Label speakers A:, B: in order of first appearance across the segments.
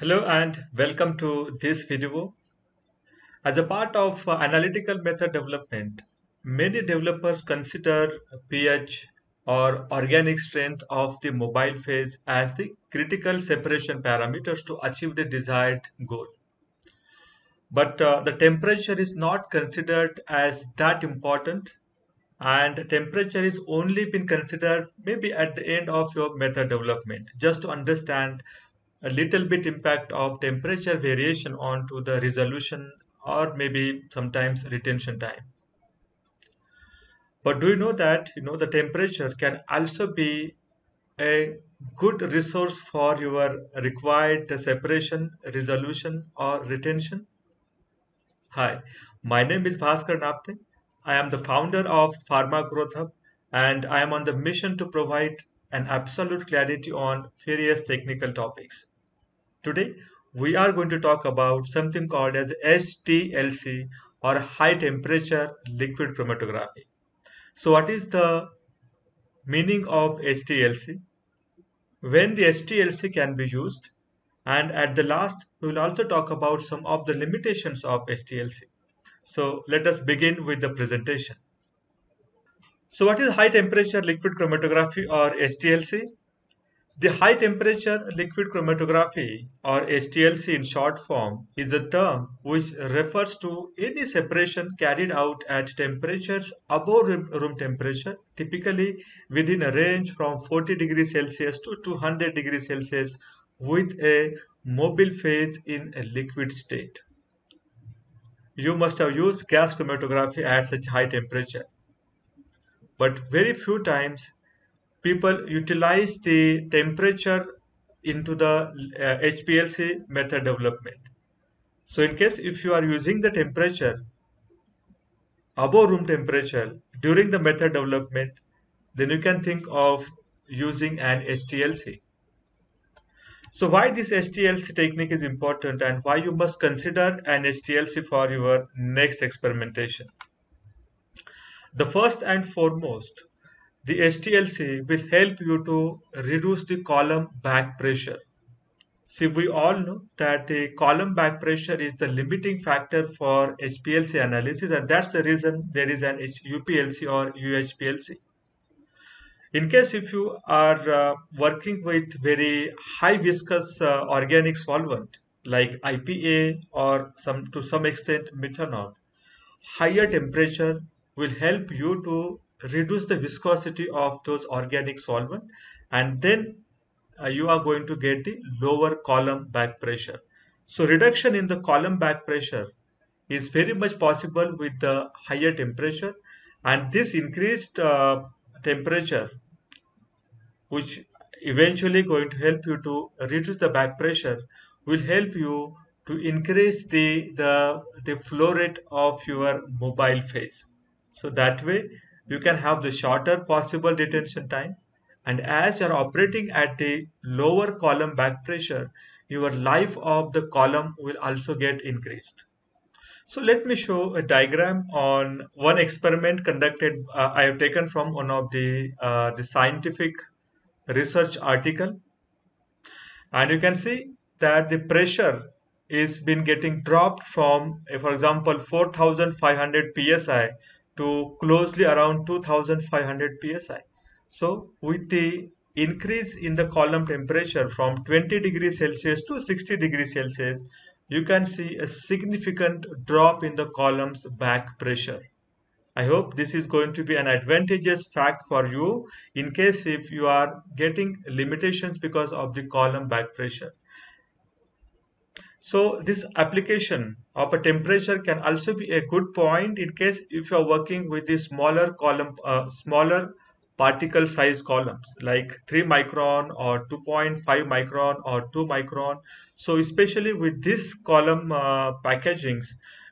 A: Hello and welcome to this video. As a part of uh, analytical method development, many developers consider pH or organic strength of the mobile phase as the critical separation parameters to achieve the desired goal. But uh, the temperature is not considered as that important and temperature is only been considered maybe at the end of your method development just to understand a little bit impact of temperature variation onto the resolution or maybe sometimes retention time. But do you know that you know the temperature can also be a good resource for your required separation resolution or retention? Hi my name is bhaskar napte. I am the founder of pharma growth hub and i am on the mission to provide an absolute clarity on various technical topics Today, we are going to talk about something called as HTLC or high temperature liquid chromatography. So what is the meaning of HTLC? When the HTLC can be used and at the last we will also talk about some of the limitations of HTLC. So let us begin with the presentation. So what is high temperature liquid chromatography or HTLC? The high temperature liquid chromatography or HTLC in short form is a term which refers to any separation carried out at temperatures above room temperature typically within a range from 40 degrees Celsius to 200 degrees Celsius with a mobile phase in a liquid state. You must have used gas chromatography at such high temperature but very few times people utilize the temperature into the uh, HPLC method development. So in case if you are using the temperature above room temperature during the method development, then you can think of using an HTLC. So why this HTLC technique is important and why you must consider an HTLC for your next experimentation. The first and foremost, the HTLC will help you to reduce the column back pressure. See, we all know that the column back pressure is the limiting factor for HPLC analysis and that's the reason there is an UPLC or UHPLC. In case if you are uh, working with very high viscous uh, organic solvent like IPA or some to some extent methanol, higher temperature will help you to reduce the viscosity of those organic solvent. And then uh, you are going to get the lower column back pressure. So reduction in the column back pressure is very much possible with the higher temperature. And this increased uh, temperature which eventually going to help you to reduce the back pressure will help you to increase the the the flow rate of your mobile phase so that way you can have the shorter possible retention time. And as you're operating at the lower column back pressure your life of the column will also get increased. So let me show a diagram on one experiment conducted uh, i have taken from one of the uh, the scientific research article. And you can see that the pressure is been getting dropped from for example 4500 psi to closely around 2500 psi. So with the increase in the column temperature from 20 degrees Celsius to 60 degrees Celsius, you can see a significant drop in the column's back pressure. I hope this is going to be an advantageous fact for you in case if you are getting limitations because of the column back pressure. So this application of a temperature can also be a good point in case if you are working with the smaller column, uh, smaller particle size columns like 3 micron or 2.5 micron or 2 micron. So especially with this column uh, packagings,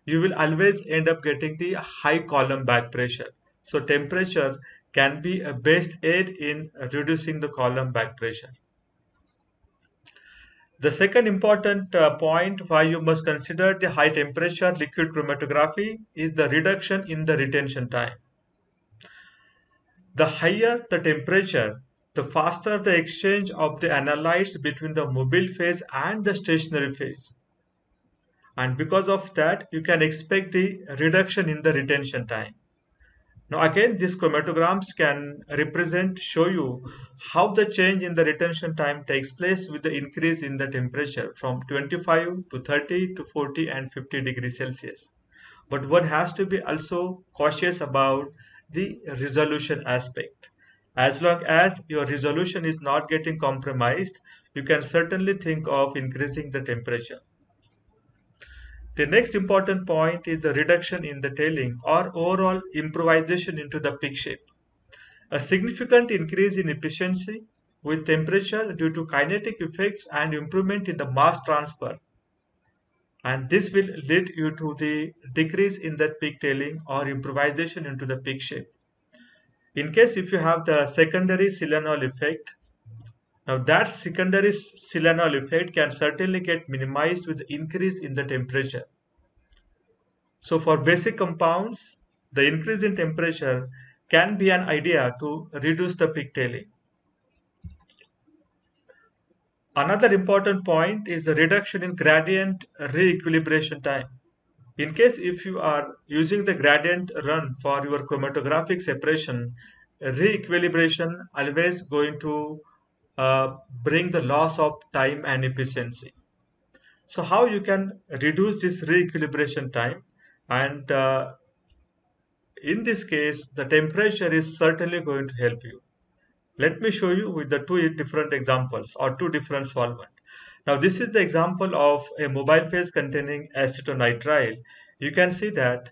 A: you will always end up getting the high column back pressure. So temperature can be a best aid in reducing the column back pressure. The second important uh, point why you must consider the high temperature liquid chromatography is the reduction in the retention time. The higher the temperature, the faster the exchange of the analytes between the mobile phase and the stationary phase. And because of that, you can expect the reduction in the retention time. Now again, these chromatograms can represent, show you how the change in the retention time takes place with the increase in the temperature from 25 to 30 to 40 and 50 degrees Celsius. But one has to be also cautious about the resolution aspect. As long as your resolution is not getting compromised, you can certainly think of increasing the temperature. The next important point is the reduction in the tailing or overall improvisation into the peak shape. A significant increase in efficiency with temperature due to kinetic effects and improvement in the mass transfer. And this will lead you to the decrease in that peak tailing or improvisation into the peak shape. In case if you have the secondary Silanol effect, now that secondary Silanol effect can certainly get minimized with the increase in the temperature. So for basic compounds, the increase in temperature can be an idea to reduce the peak tailing. Another important point is the reduction in gradient re-equilibration time. In case if you are using the gradient run for your chromatographic separation, re-equilibration always going to uh, bring the loss of time and efficiency. So how you can reduce this re-equilibration time and uh, in this case the temperature is certainly going to help you. Let me show you with the two different examples or two different solvent. Now this is the example of a mobile phase containing acetonitrile. You can see that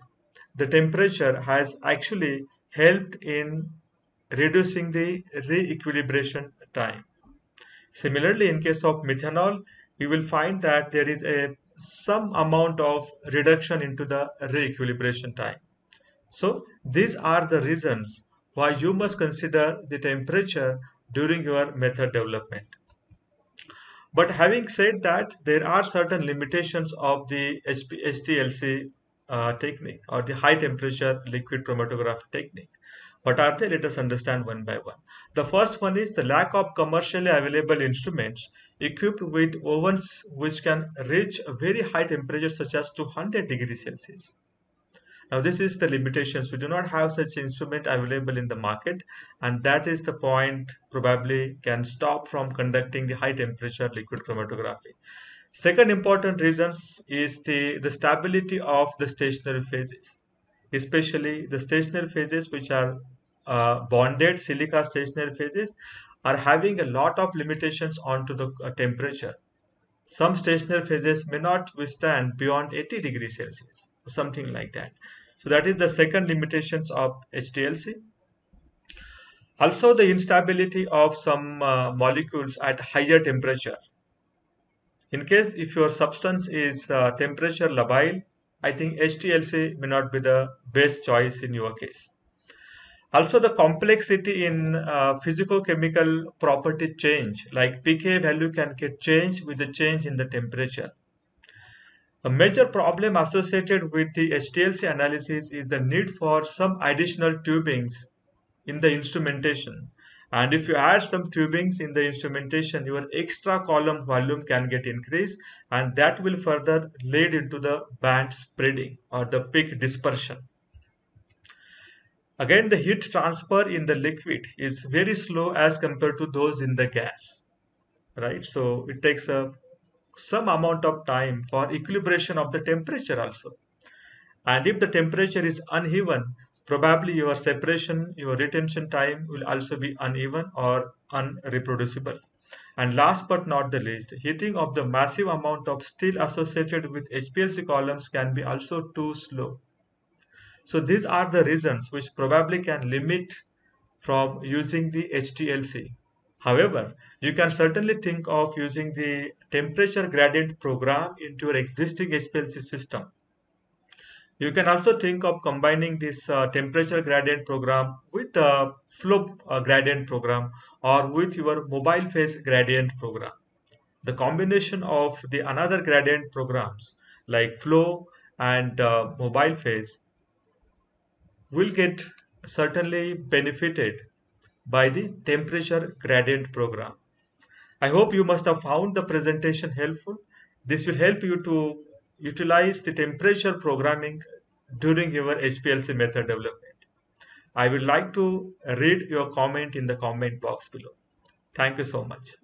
A: the temperature has actually helped in reducing the re-equilibration time. Similarly, in case of methanol, you will find that there is a some amount of reduction into the re-equilibration time. So these are the reasons why you must consider the temperature during your method development. But having said that, there are certain limitations of the HTLC uh, technique or the high temperature liquid chromatography technique. What are they? Let us understand one by one. The first one is the lack of commercially available instruments equipped with ovens which can reach very high temperatures such as 200 degrees Celsius. Now this is the limitations. We do not have such instrument available in the market and that is the point probably can stop from conducting the high temperature liquid chromatography. Second important reasons is the, the stability of the stationary phases, especially the stationary phases which are uh, bonded silica stationary phases are having a lot of limitations onto the uh, temperature. Some stationary phases may not withstand beyond 80 degrees Celsius, or something like that. So that is the second limitations of HTLC. Also the instability of some uh, molecules at higher temperature. In case if your substance is uh, temperature labile, I think HTLC may not be the best choice in your case. Also the complexity in uh, physicochemical property change like pK value can get changed with the change in the temperature. A major problem associated with the HTLC analysis is the need for some additional tubings in the instrumentation. And if you add some tubings in the instrumentation, your extra column volume can get increased and that will further lead into the band spreading or the peak dispersion. Again, the heat transfer in the liquid is very slow as compared to those in the gas, right? So it takes a some amount of time for equilibration of the temperature also. And if the temperature is uneven, probably your separation, your retention time will also be uneven or unreproducible. And last but not the least, heating of the massive amount of steel associated with HPLC columns can be also too slow. So these are the reasons which probably can limit from using the HTLC. However, you can certainly think of using the temperature gradient program into your existing HPLC system. You can also think of combining this uh, temperature gradient program with the flow uh, gradient program or with your mobile phase gradient program. The combination of the another gradient programs like flow and uh, mobile phase will get certainly benefited by the temperature gradient program. I hope you must have found the presentation helpful. This will help you to utilize the temperature programming during your HPLC method development. I would like to read your comment in the comment box below. Thank you so much.